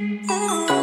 Ooh.